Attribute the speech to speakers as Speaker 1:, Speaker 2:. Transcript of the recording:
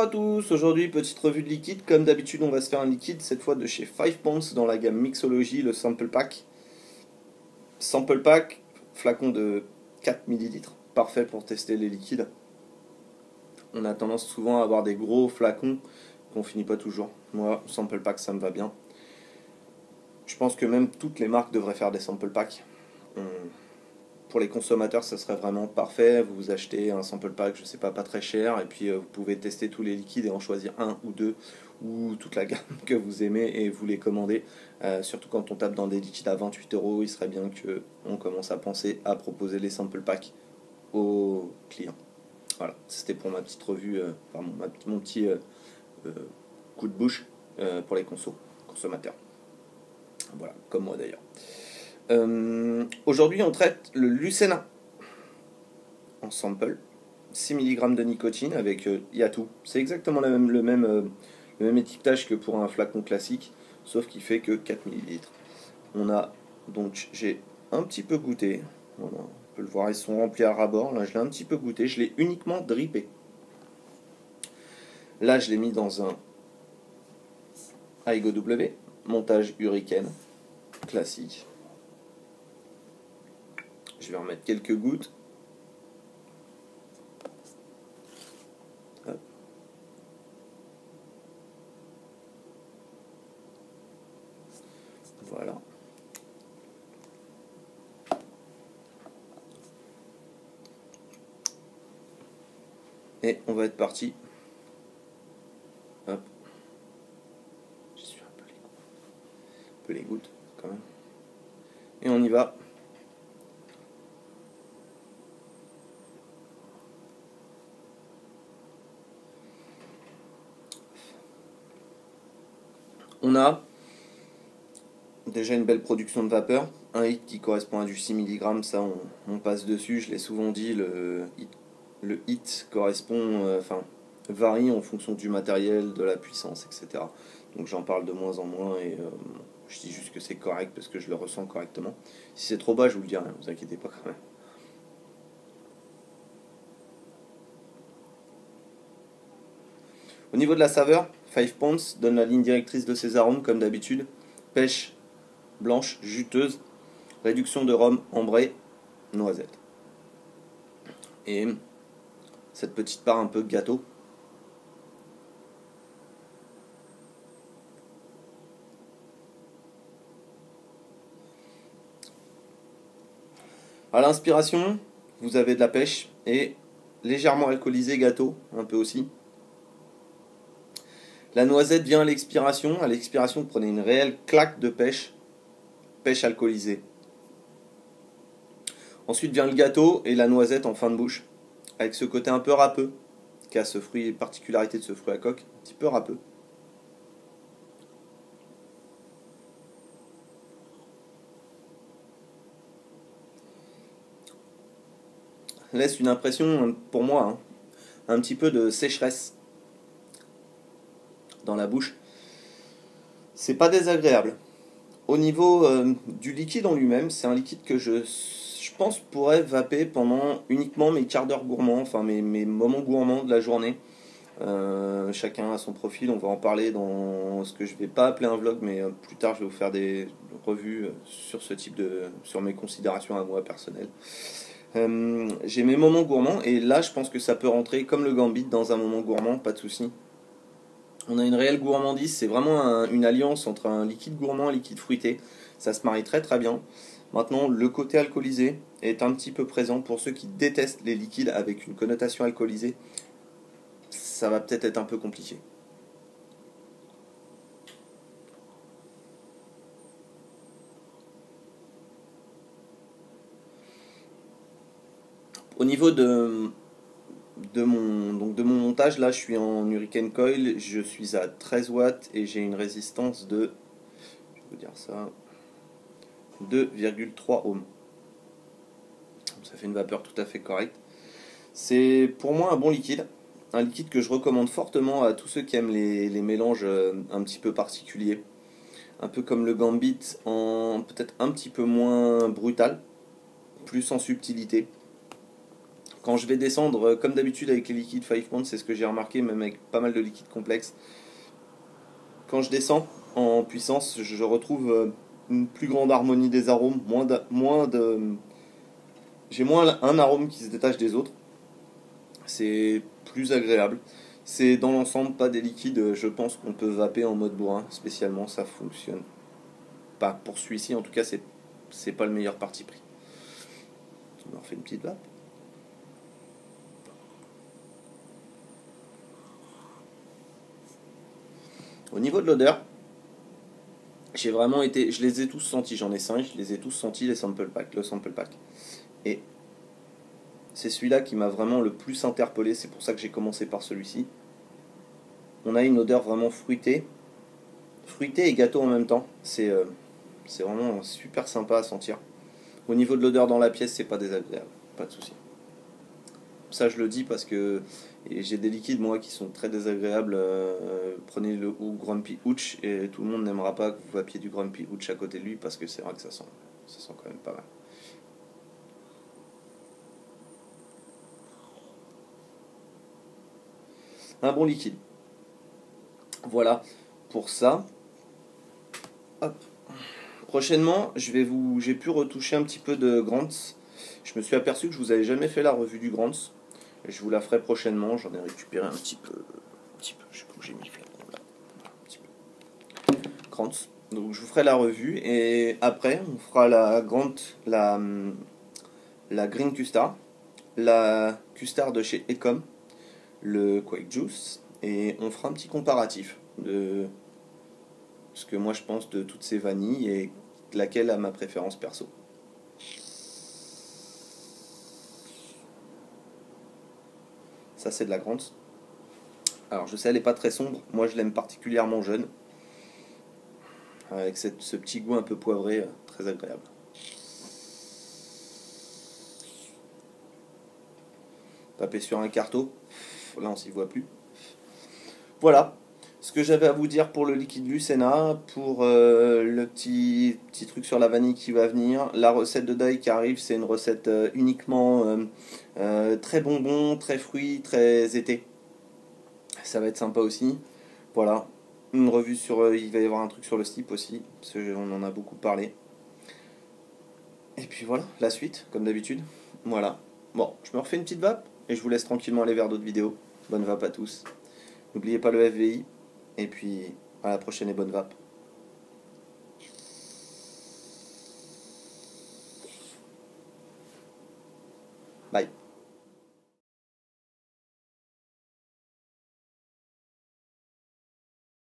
Speaker 1: Bonjour à tous, aujourd'hui petite revue de liquide, comme d'habitude on va se faire un liquide, cette fois de chez 5 Ponds dans la gamme Mixology, le Sample Pack. Sample Pack, flacon de 4 ml, parfait pour tester les liquides. On a tendance souvent à avoir des gros flacons qu'on finit pas toujours. Moi, Sample Pack ça me va bien. Je pense que même toutes les marques devraient faire des Sample Packs pour les consommateurs, ça serait vraiment parfait. Vous, vous achetez un sample pack, je sais pas, pas très cher, et puis euh, vous pouvez tester tous les liquides et en choisir un ou deux, ou toute la gamme que vous aimez et vous les commandez. Euh, surtout quand on tape dans des liquides à 28 euros, il serait bien que on commence à penser à proposer les sample packs aux clients. Voilà, c'était pour ma petite revue, euh, mon petit coup de bouche pour les consommateurs. Voilà, comme moi d'ailleurs. Euh, aujourd'hui, on traite le Lucena en sample. 6 mg de nicotine avec euh, Yatou. C'est exactement le, même, le, même, euh, le même étiquetage que pour un flacon classique, sauf qu'il fait que 4 ml. On a donc, j'ai un petit peu goûté. on peut le voir, ils sont remplis à rabord. Là, je l'ai un petit peu goûté. Je l'ai uniquement drippé. Là, je l'ai mis dans un Aigo W, montage Hurricane classique. Je vais remettre quelques gouttes. Voilà. Et on va être parti. Hop. suis un peu les gouttes. Un peu les gouttes quand même. Et on y va. On a déjà une belle production de vapeur, un hit qui correspond à du 6 mg, ça on, passe dessus, je l'ai souvent dit, le hit, correspond, euh, enfin varie en fonction du matériel, de la puissance, etc. Donc j'en parle de moins en moins et euh, je dis juste que c'est correct parce que je le ressens correctement. Si c'est trop bas, je vous le dirai, ne vous inquiétez pas quand même. Au niveau de la saveur, Five Ponds donne la ligne directrice de ses arômes comme d'habitude. Pêche blanche, juteuse, réduction de rhum, ambré, noisette. Et cette petite part un peu gâteau. À l'inspiration, vous avez de la pêche et légèrement alcoolisé gâteau, un peu aussi. La noisette vient à l'expiration. À l'expiration, vous prenez une réelle claque de pêche, pêche alcoolisée. Ensuite vient le gâteau et la noisette en fin de bouche, avec ce côté un peu râpeux, qui a ce fruit, particularité de ce fruit à coque, un petit peu râpeux. Laisse une impression, pour moi, hein, un petit peu de sécheresse dans la bouche. C'est pas désagréable. Au niveau euh, du liquide en lui-même, c'est un liquide que je, pense pourrait vaper pendant uniquement mes quarts d'heure gourmands, enfin mes, moments gourmands de la journée. Euh, chacun a son profil, on va en parler dans ce que je vais pas appeler un vlog, mais euh, plus tard je vais vous faire des revues sur ce type de, sur mes considérations à moi personnelles. J'ai mes moments gourmands et là je pense que ça peut rentrer comme le gambit dans un moment gourmand, pas de souci. On a une réelle gourmandise, c'est vraiment une alliance entre un liquide gourmand et un liquide fruité. Ça se marie très très bien. Maintenant, le côté alcoolisé est un petit peu présent pour ceux qui détestent les liquides avec une connotation alcoolisée. Ça va peut-être être un peu compliqué. Au niveau de, de mon, donc de mon montage, là je suis en Hurricane Coil, je suis à 13 watts et j'ai une résistance de, je vais vous dire ça, 2,3 ohms. Ça fait une vapeur tout à fait correcte. C'est pour moi un bon liquide, un liquide que je recommande fortement à tous ceux qui aiment les, les mélanges euh, un petit peu particuliers. Un peu comme le Gambit, en peut-être un petit peu moins brutal, plus en subtilité Quand je vais descendre, euh, comme d'habitude avec les liquides 5 points, c'est ce que j'ai remarqué, même avec pas mal de liquides complexes. Quand je descends en puissance, je retrouve euh, une plus grande harmonie des arômes, moins de, j'ai moins un arôme qui se détache des autres. C'est plus agréable. C'est dans l'ensemble pas des liquides, je pense qu'on peut vaper en mode bourrin spécialement, ça fonctionne. Pas pour celui-ci, en tout cas, c'est, c'est pas le meilleur parti pris. On leur fait une petite vape? Au niveau de l'odeur, j'ai vraiment été. Je les ai tous sentis, j'en ai 5, je les ai tous sentis, les sample pack, le sample pack. Et c'est celui-là qui m'a vraiment le plus interpellé, c'est pour ça que j'ai commencé par celui-ci. On a une odeur vraiment fruitée. Fruitée et gâteau en même temps. C'est euh, vraiment super sympa à sentir. Au niveau de l'odeur dans la pièce, c'est pas désagréable, pas de souci. Ça, je le dis parce que j'ai des liquides, moi, qui sont très désagréables. Euh, prenez le ou Grumpy Hooch et tout le monde n'aimera pas que vous vapiez du Grumpy Hooch à côté de lui parce que c'est vrai que ça sent, ça sent quand même pas mal. un bon liquide. Voilà pour ça. Prochainement, je vais vous, j'ai pu retoucher un petit peu de Grants. Je me suis aperçu que je vous avais jamais fait la revue du Grants. Je vous la ferai prochainement. J'en ai récupéré un petit peu, un petit peu. Je sais pas où j'ai mis un petit peu. Grants. Donc je vous ferai la revue et après on fera la Grant, la la Green Custard, la Custard de chez Ecom le Quake Juice et on fera un petit comparatif de ce que moi je pense de toutes ces vanilles et laquelle a ma préférence perso. Ça c'est de la grande. Alors je sais elle n'est pas très sombre, moi je l'aime particulièrement jeune. Avec ce petit goût un peu poivré, euh, très agréable. Taper sur un carteau, là on s'y voit plus. Voilà ce que j'avais à vous dire pour le liquide Lucena, pour euh, le petit, truc sur la vanille qui va venir. La recette de Dai qui arrive, c'est une recette euh, uniquement euh, très bonbon, très fruits, très été. Ça va être sympa aussi. Voilà. Une revue sur. il va y avoir un truc sur le slip aussi, parce qu'on en a beaucoup parlé. Et puis voilà, la suite, comme d'habitude. Voilà. Bon, je me refais une petite vape et je vous laisse tranquillement aller vers d'autres vidéos. Bonne vape à tous. N'oubliez pas le FVI. Et puis, à la prochaine et bonne vape. Bye.